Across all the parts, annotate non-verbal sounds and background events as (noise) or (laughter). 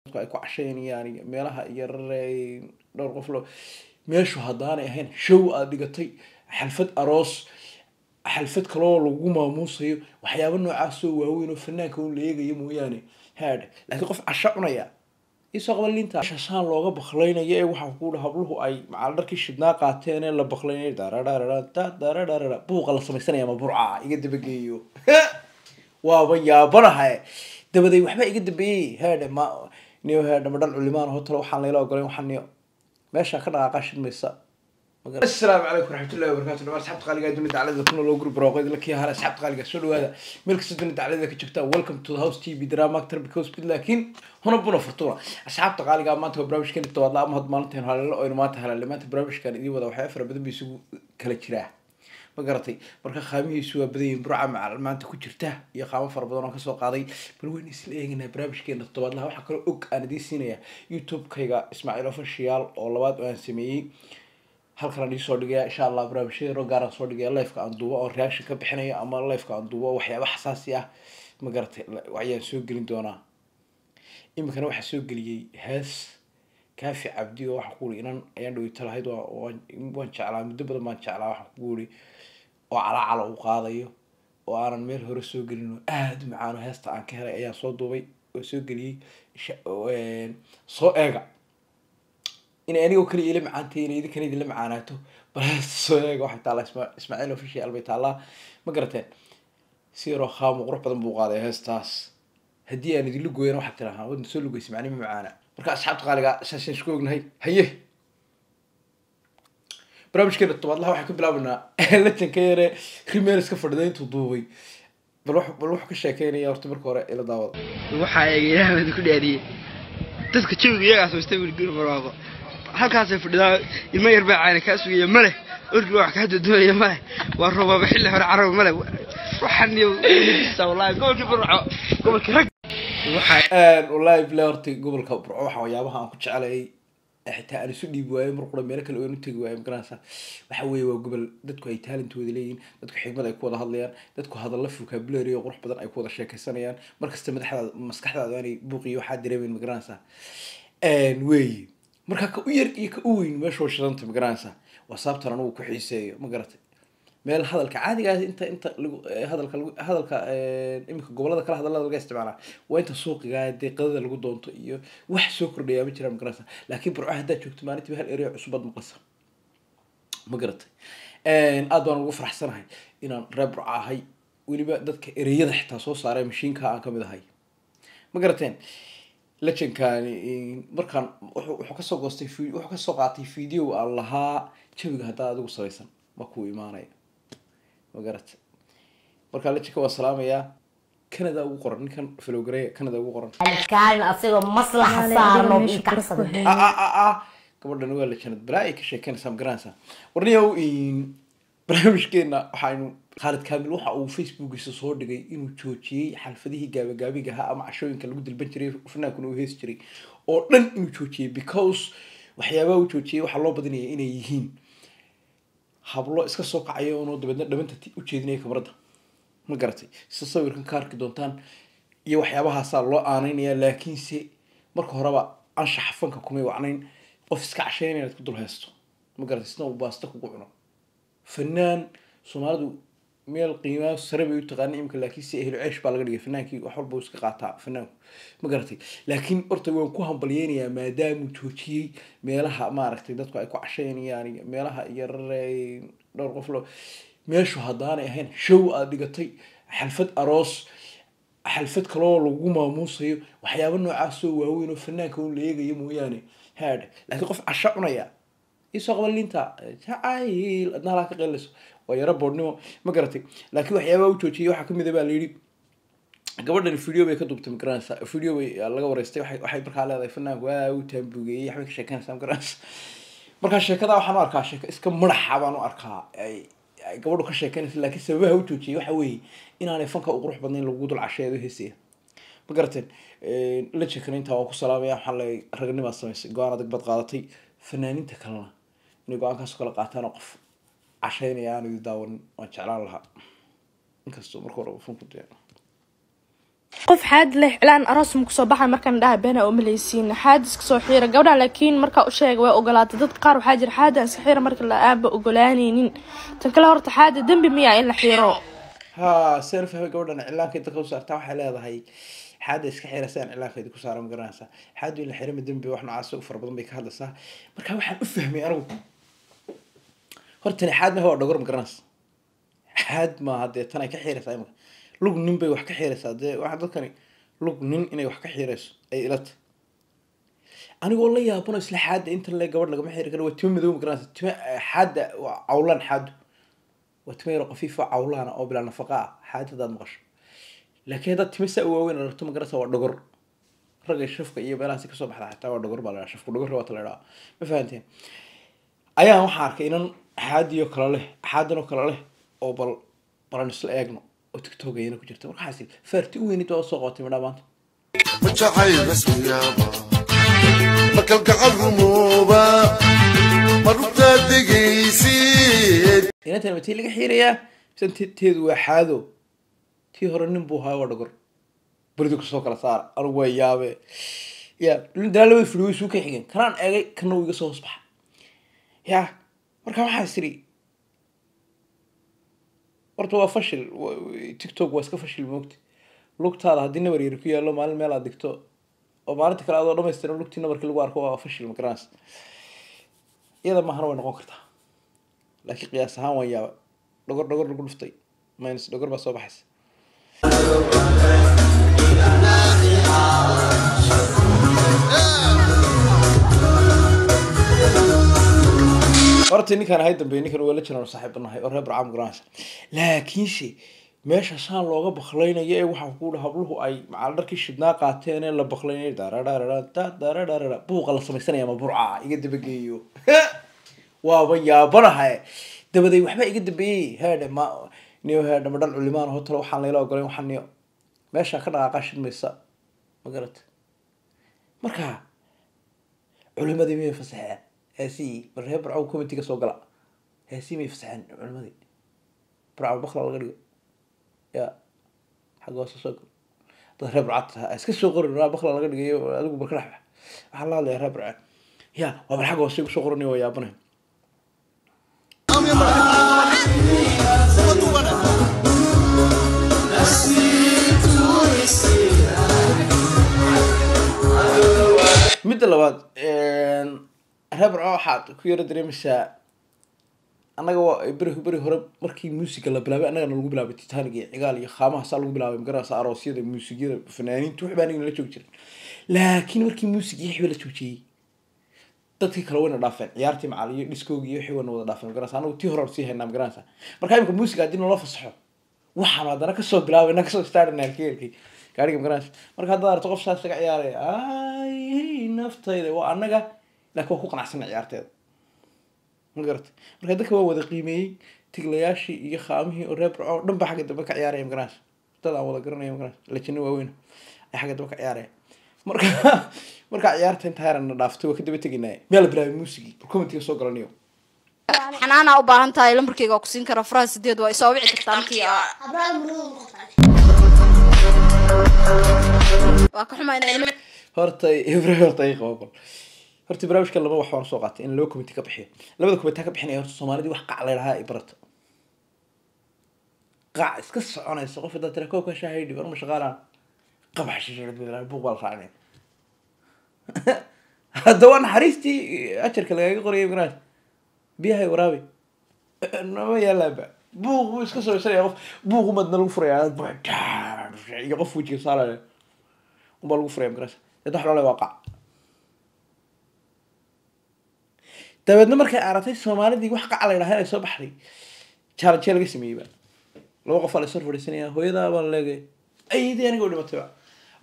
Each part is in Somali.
dadku ay ku cashaynayaan iyo meelaha iyo dhowr qof lo meeshu haddaanay ahayn show aada dhigatay xalfad aroos xalfad kaloo lagu maamuusayo waxyaaba noocaasoo waaweyn oo fanaanka un la eegayo mooyaane. Haadh laakiin qof casho cunaya isoo qaba linta shashaan looga baklaynayo ee waxaa ku habluhu ay macal dharkii shidnaa qaateen ee la baklaynay darararara buuqa la samaysanaya ma burca iga dabageeyo. (laughs) Waaba yaabanahay dabaday waxba iga dambeeyey haadhe ma niyo haadhe madhan culimaan hotalo waxaan layla ogolayn waxaan niyo. Meesha ka dhaqaaqa shidmaysa asalaamu calaykum waraxmatullahi wabarakatu dhamaan asxaabta qaaliga dunida daclada kuna loo guri barooqeed la kii hara asxaabta qaaliga soo dhawaada. Meel kasta dunida daclada ka joogta welcome to the house tv drama actor because bid laakiin huna buna fortuna asxaabta qaaliga maanta waa barnaamijkan tobaad la amahad maalinteen halalo oynu maanta halale maanta barnaamijkan idin wada waxyaa fara badan ba isugu kala jiraa ma garatay. Marka qaamihiisu waa badanyihin burca macal maanta ku jirta. Iyo qaamo fara badan oo ka soo qaaday. Bal waynu isla eeganaa barnaamijkeena todobaadlaha waxaa kaloo og aan idiin siinaya youtube-kayga ismaaciil official oo labaad oo aan sameeyey. Halkan aan iisoo dhigaya insha allah barnaamijyada ro gaaraan soo dhigaya lifeka aan duubo oo reaction ka bixinayo ama lifeka aan duubo waxyaaba xasaasi ah. Ma garatay ayaan soo gelin doonaa. Iminkana waxaa soo geliyey hees. Kaafi cabdi oo waxaa kuuri inan ayaan dhaweyta lahayd waan jeclaa muddo badan baan jeclaa waxaa kuuri oo calacala uu qaadayo oo aanan meel hore soo gelin oo aada u macaano heesta aan ka helay ayaan soo duubay oo soo geliyey soo eega. Inay anigoo kaliya ila macaantay inay idinkana idinla macaanaato bal heesta soo eega waxay taallaa isma ismaaciil official bay taallaa. Ma garateen si yaroo khaamo qurux badan buu qaaday heestaas. Haddii aan idinla gooyana waxaad tirahaa wadna soo lugeysa macnima macaana. Marka asxaabta qaaliga saasaan isku ognahay. Haye barnaamijkeena tobaadlaha waxaan (laughs) ka bilaabanaa lajanka yare rimeers ka fadhida intuu duubay. Bal bal wuxuu ka sheekeynaya horta marka hore ila daawada waxaa eegay ilaahooda ku dhaadiyey dadka jawiga iyagaas weli guri barwaaqo halkaasay fadhidaa ilmo yar baa caana kaa sugaya maleh orgi wax kaa dodoonaya maleh waa roobaba xilli hore carab maleh waxaan iyo wallahi gobolkii barwaco gobolkii rag wallahi bile horta gobolka burco. Waxa waxyaabaha aan ku jeclayay xitaa aan isu dhiibi waayo mar qura meelo kale oan tegi waayo magaranaysa waxa weeye waa gobol. Dadku ay talentooda leeyihiin dadku xigmad ay ku wada hadlayaan dadku hadalla vocabulary oo qurux badan ay ku wada sheekaysanayaan markasta madaxdaada maskaxdaada aanay buuqiyo waxaa dareemeyn magaranaysa weeye marka ka u yar iyo ka u weyn meesha waa shidanta magaranaysa waa sababtan anugu ku xiiseeyo ma garatay meel hadalka caadiga ah inta inta lagu hadalka hadalka iminka gobollada kale hadallada laga isticmaalaa waa inta suuqiga deeqadada lagu doonto iyo wax soo kordhaya ma jiraan magarasa laakiin burco haddaad joogto maalintiiba hal erey cusubad maqlasa ma garatay. Aad baan ugu faraxsanahay inaan reer burco ahay. Weliba dadka ereyada xitaa soo saaray mashiinka aan ka mid ahay. Ma garateen? Lejankani markaan wuxuu ka soo goostay wuxuu ka soo qaatay video aan lahaa jawiga haddaa adigu sabaysan ma kuu imaanaya ma garata markaa lejanka waa salaamayaa canada ugu qoran ninkan filowgareya canada ugu qoran. Kaalin asagoo maslaxa saaran oo ii kacsada gabadhan waa lejanad balaa ay ka sheekeynaysaa ma garanaysaa warniyow barnaamijkeena waxaynu khaalid kaamil waxa uu facebookiisa soo dhigay inuu joojiyey xalfadihii gaabagaabiga ahaa ama cashooyinka lagu dalban jiray fanaankuna uu heesi jiray. Oo dhan inuu joojiyey because waxyaabaha uu joojiyey waxaa loo badinaya inay yihiin hablo iska soo kacaya unoo dabeedna dhabanta ujeedinaya kamarada ma garatay si sawirkan ka arki doontaan iyo waxyaabahaasaa loo aaneynaya laakiinse marka horeba anshaxa fanka kumay wacnayn qof iska casheynaya inaad ku dul haysto. Ma garatay sina uu baasta kugu cuno. Fanaan soomaalidu meel qiimaa sare bay u taqaana imika laakiin si ehlo ceesh baa laga dhigay. Fanaankii wax walba iska qaataa fanaanku. Ma garatay laakiin horta waan ku hambalyeynayaa maadaamuu joojiyey meelaha maaragtay dadku ay ku casheynayaan iyo meelaha iyo dhowr qof lo meeshu haddaanay ahayn show aada dhigatay xalfad aroos xalfad kaloo lagu maamuusayo waxyaaba noocaasoo waaweyn oo fanaanka un la eegayo mooyaane. Haadh laakiin qof casho cunaya isoo qaba linta jacayl adna ka qeelayso waa yaro boodhnimo ma garatay? Laakiin waxyaabaha u joojiyay waxaa ka mid a baa la yidhi gabadhan video bay ka duubtay magaranaysa video bay laga wareystay. Waxay markaa leedahay fanaanku waa u taambugeeyey. Waxbay ka sheekeynaysaa magaranaysa markaa sheekada waxaan u arkaa sheeko iska madaxa baan u arkaa. Gabadhu ka sheekeynaysa laakiin sababaha u joojiyay waxa weeye inaanay fanka u qurux badnayn lagu dul casheedo heesaya ma garateen lejankana intaa waan ku salaamaya waxaa la ragnimaa samaysay go'aan adag qaadatay fanaaninta kalena inay go'aankaas kala qaataan oo qof casheynaya aanu daawanin waan jeclaan lahaa. Inkastoo marka hore fanku dee. Qof xaad leh cilaan aroos ma ku soo baxay markaan dhaha beena oo malaysiin xaad iska soo xiira gabdhaha laakiin markaa u sheega way ogolaatay dadka qaar waxaa jira xaada iska xiira marka la aaba ogolaanaynin tan kale horta xaada dembi miyaa in la xiiro. Ha seen fahmay gabadhan cilaankeeda ka saartaa waxay leedahay xaada iska xira si aan cilaankeeda ku saara ma garanaysaa xaadu in la xira ma dembi wax noocaas u fara badan bay ka hadlaysaa. Marka waxaan u fahmay anigu hortani xaad maha waa dhogor ma garanaysa xaad maaha dee tan ay ka xiraysaa imika lug nin bay wax ka xiraysaa dee waxa dadkani lug nin inay wax ka xirayso ay ila tahay anigoo la yaabano isla xaada inta le gabadh lagama xiri karo waa timo madow ma garanaysa timo xaada waa cawlaan xaadu waa timo yaro qafiifo cawlaana oo bilaa nafaqa ah. Xaada hadaad maqasho. Laakiin haddaad timo saa u waaweyn aragto ma garanaysa waa dhogor. Ragga shafka iyo meelahaasi ka soo baxda xataa waa dhogor baa la dhaha shafku dhogor waata la dhaha ma fahanteen ayaan waxaa arkay inan axaadiyo kale leh axaadinoo kale leh oo bal balan isla eegno oo tictogayana ku jirta markaasi faarti u weynid waa u soo qootay midhaa maanta wajacay laga xiirayaa? Mise teedu waa xaado tii hore nin buu haa waa dhogor beridu ka soo kala saara anugu waa yaabe ya dalaa labada ka xigan kanaan eegay kana wuu iga soo hoos baxa marka waxaa isiri horta waa fashil tiktok waa iska fashil moogta lugtaada haddii nabar yari ku yaallo maalin meel aad digto oo maalinta kale adoo dhamaystiran lugtii nabarkii lagu arko waa fashil ma garanaysa iyada maahana way noqon kartaa laakiin qiyaas ahaan waan yaaba dhogor dhogor lagu dhuftay minus dhogor baa soo baxaysa horta ninkaan ahay dambeey ninkan waa la jiraan saaxiib oo reer barcaam laakiinse meesha saan looga baklaynayo ee waxaa ku habluhu ay macal dharkii shidnaa qaateen ee la baklaynayo darararara buuqa la samaysanaya ma burca iga dabageeyo. (laughs) Waaba yaabanahay dabaday waxba iga dambeeyey heedhe ma niyo heedhe ma dhan culimaan hotalo waxaan layla ogolayn waxaan niyo. Meesha ka dhaqaaqa shidmaysa ma garata marka culimadii miyay fasaxeen heesii bal reer barcaw committeega soo gala. Heesii miyay fasaxeen culimadii. Barcaw bakla laga dhigo. Ya xagga soo gal dad reer barcad tahay iska soo qori bakla laga dhigayo adigu barka dhex bax waxaa la hadlaya reer barcad ya waa bal xagga igu soo qoranayo waa midda labaad reer barco waxaad ku yaro dareemaysaa annaga beri beri hore markii muusiga la bilaabay annagana lagu bilaabay titanic iyo cigaal iyo qaamaha saa lagu bilaabay magarasa aroosyada muusigyada fanaaniinta waxbaa aniga nala joogi jiray. Laakiin markii muusig iyo wixii la joojiyey dadkii kale wayna dhaafeen. Ciyaartii macal iyo dhiskoogi iyo wixii wayna wada dhaafeen magarasa anagu tii hore sii haynaa magarasa marka imika muusiga haddii naloo fasaxo waxaan haddana ka soo bilaabayna ka soo staarina halkeelkii gaariga magarasa marka haddaad aragto qof saas laga ciyaaraya ay naftayda waa annaga laakiin waa ku qanacsana ciyaarteeda ma garatay marka dadka waa wada qiimeeyey tiglayaashii iyo qaamihii oo reer barco oo dhan ba xagga dambe ka ciyaaraya magarasa dad aan wada garanaya magarasa lajino waaweyn ay xagga dambe ka ciyaaraya marka marka ciyaarta inta heerana dhaaftay waa ka daba tegaynaya miyaa la bilaabay muusigii comitiga soo galanayo xanaana u baahan tahay lambarkeyga waa ku siin karaa faraha sideed waa isoo wici kartaa markii aa- waa ka xumaa inay ilmo horta ibrahim horta ay qabo qol horta barnaamijka laba wax waan soo qaatay in laba committee ka bixiyo. Labada committee ka bixinaya horta soomaalidii wax qac la yidhahaa ay barato. Qac iska soconaysa qof hadaa tira koobka shaahay dhib anuma shaqaalaan qabax buuq baa la raacinaya (laughs) hadda waa naxariistii ajarka lagaaga qorayay maraas biyahay waraabi. (laughs) Nama yaalaanba buuq buu iska soo qof buuq umadna lagu furaya iyo qof wejiga saalale unbaa lagu furaya maraas dad wax loole waa qac dabeedna markay aragtay soomaalidii wax qaca la inay soo baxday. Challenge laga sameeyeyba laba qof aa la soo fadhiisanaya hooyadaa baa la leegay ayadii aniga u dhimatayba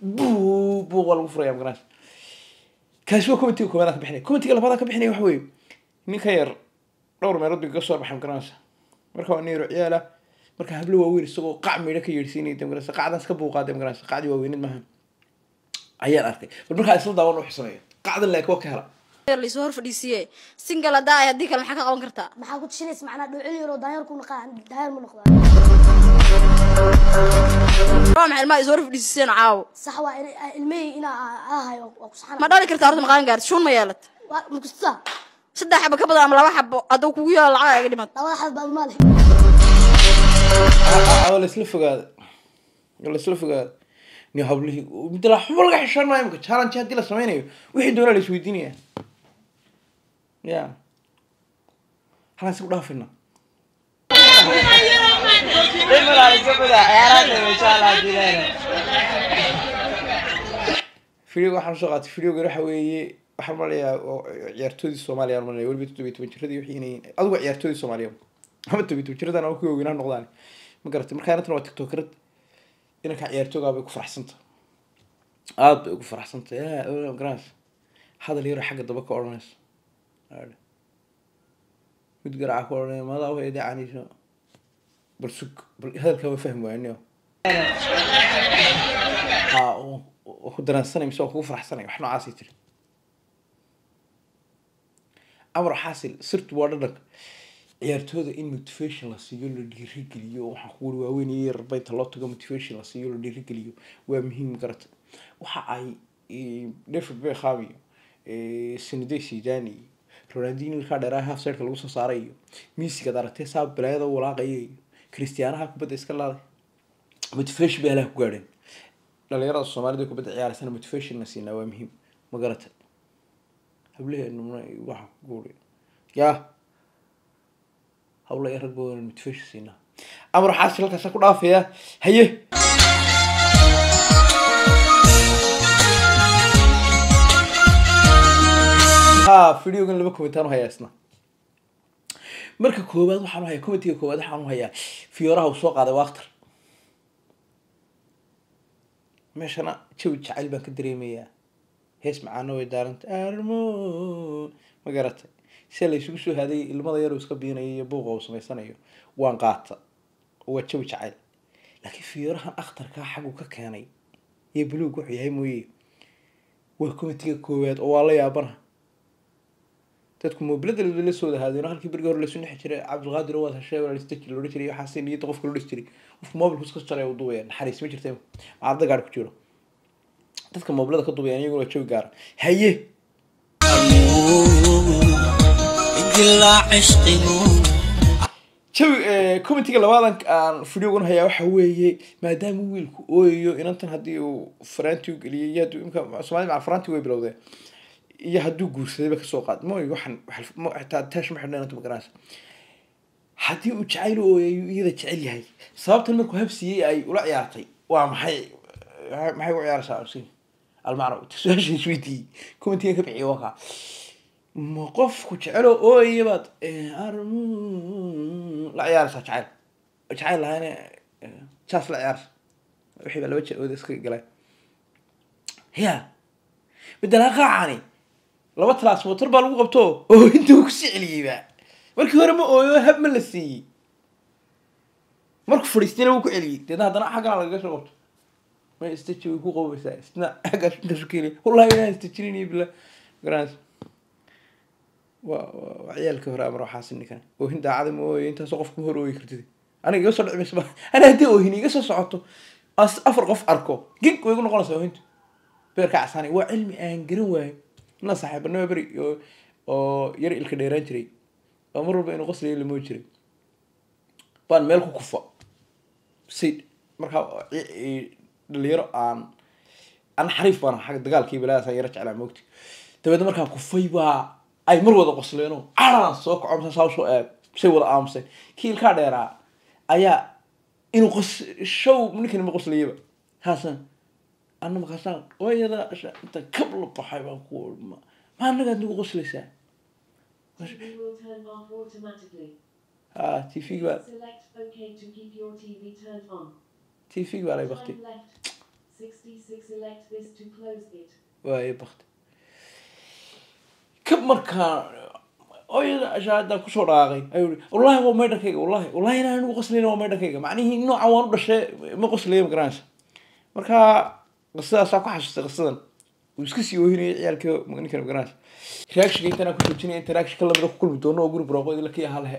buu buuq waa lagu furaya maraas kaasi waa committeega koowaad ka bixinaya committeega labaad ka bixinaya waxa weeye nin ka yar dhowr meelood bay kaga soo baxay magaranaysa marka waa niiro ciyaala marka hablo waaweyn isagoo qac meydho ka yeedhsiinaya de magaranaysa qacdaas ka buuqaade magaranaysa qacdii waaweynid maaha ayaan arkay. Bal markaa isla daawan u xusanaya qacdan laakiin waa ka hela laysoo hor fadhiisiye single haddaa ay haddii kale maxaa ka qaban kartaa maxaa ku tashanaysa macnaa dhowcil yaroo daanyeer ku naqaa daanyeer mu noqdaa waa maxay ilmaha isoo hor fadhiisiseen caawo? Sax waa ina- ilmahey inaa ahayo waa ku saxana ma dhali kartaa horta maqaan gaarti shuun ma yeelat. Waa makusta saddex xabo ka badan ama laba xabo hadduu kugu yaalo lacag iga dhimat labada xad baad maal waa laisla fogaada waa laisla fogaada ni hablihii midda la xumo laga xishoon maayo imika challenge haddii la sameynayo wixii doonaa la isweydiinaya ya halaan si ku dhaafina videoga waxaan u soo qaatay videogan waxa weeye waxaan malayaa oo ciyaartoodii soomaaliya malinaya weliba toddobiyi toban jiradii wixii inay adigu waa ciyaartoodii soomaaliya ama toddobiyi toban jiradan ama kuwa weynaa noqdaan ma garatay markaa inantana waa tiktokerad inanka ciyaartoogaa bay ku faraxsanta aada bay ugu faraxsanta ya garas hadal yaro xagga daba ka odhanaysa. Mid odhanaya madaa hooyadii caniisho bal sug bal hadalkaa waa fahmi waayaniyo ha waa ku daraansanay mise waa kugu faraxsanay wax noocaasay tiri amar xaasil sirtu waa dhadhanka ciyaartooda in motivation la siiyo la dhiirigeliyo waxaan ku wuri waaweyn iyo yarba inta loo tago motivation la siiyo la dhiirigeliyo waa muhiim garata waxa ay david beckham iyo sidani ilkaa dheeraha half sideka lagu soo saaray. Iyo miisigaad aragtay saa balaayada walaaqaya iyo kristiyaanaha kubadda iska laaday motivation bay halaha ku gaadheen dhalinyarada soomaalida kubadda ciyaaraysana motivation na siinaa waa muhiim. Ma garata? Hablaheenu waxa ku guuri. Yaa. Hawla iyo rag badan motivation siinaa amar xaasil halkaasa ku dhaafaya. Haye ha videogan laba commentaan u hayaa marka koowaad waxaan u hayaa commentiga koowaad waxaan u hayaa fiyooraha uu soo qaaday waktar meeshana jawi jacayl baan ka dareemayaa. Hees macaano way daaranta armo. Ma garatay. Sida la isugu soo haadayay ilmada yar iska biinayo iyo buuqa uu samaysanayo. Waan qaata waa jawi jacayl. Laakiin fiyoorahan akhtarkaa xaguu ka keenay iyo buluug wuxuu yahay mooye. Waa komitiga koowaad oo waa la yaabana dadku mobilada la soo dahaadeen halkii berigi hore lasu nexi jiray cabdulqaadir oo waad hashee walaalistaji loodhan jiray waxaasi niyadda qofka loo jiray qofka mobilku iska jaray u duubaya naxariis ma jirta macadda gaar ku jiro dadka mobilada ka duubaya iyaguna waa jawi gaara haye commentiga labaadan aan videogan hayaa waxa weeye maadaama wiilku ooyayo inantan haddii uu faraanti u geliyay hadduu imka soomaalida maca faraanti way bilowdeen iyo hadduu guursadayba ka soo qaad inanta magaranaysa haddii uu jacayl u ooyayo iyada jecel yahay sababtan markuu habsiiyey ay ula ciyaartay waa maxay maxay u ciyaaraysaa si almacno su'aasha isweydiiyey commentiga ka bixiyay waa kaa ma qofku jeceloo ooyaya baad armu la ciyaaraysaa jacayl. Jacayl lahaana jaas la ciyaarsa wixii laba ja-ooda iska galeen ya qaacani laba motor baa lagu qabto. Oo intuu ku celiyeyba. Markii hore ma ooyo hab ma la siiyey. Markuu fadhiistayna wuu ku celiyey. Deedna haddana xaggana lagaga soo qabto. Ma istaji way ku qabaysaa isna xaggaas intaasu keliya wallahi inaan istajininayo bila garanaysa waa waa- hore amar waxaas ninkan. Oohin daacada ma ooyo intaasoo qof kuma hor ooyi kartid aniga iga soo dhici maysa ba ana haddii oohin iga soo socoto afar qof arko gig way igu noqonaysaa oohintu. Beerka casaani waa cilmi aan garan waayo ina saaxiibanimo beri oo yar ilka dheeraan jiray. Oo mar walba inuu qoslayo lamoo jiray. Baan meel ku kufa. Si markaa dhalinyaro aan aan xariif baan xagga dagaalkii balaasaan yaro jeclaa moogti dabeedna markaan kufay baa ay mar wada qosleeno caraan soo kaco masa saa u soo eeg say wada aamuseen kii ilkaa dheeraa ayaa inuu qos show ninkan ma qoslayaba haasan ana makaasaan oyada inta kab la baxay baan ku ma ma anagaad nagu qoslaysaa? Ha t v baa. T v baa lay baktay Time left. 66 select this to close it. waaye baktay kab markaa oyada ashaadaan ku soo dhaaqay. Ayuu i wallahi waa maydhankayga wallahi wallahi inaan anigu qoslayna waa maydhankayga macnihii noocan waan u dhashee ma qoslaya ma garanaysa markaa qisadaasaa ku xasuustay qisadan uu iska sii oohinayay ciyaalkii ninkan magaranaysa reaction intaan ku joojinaya inta reaction ka lamida ku kulmi doono oo guri barooqo idila ka yaha lehe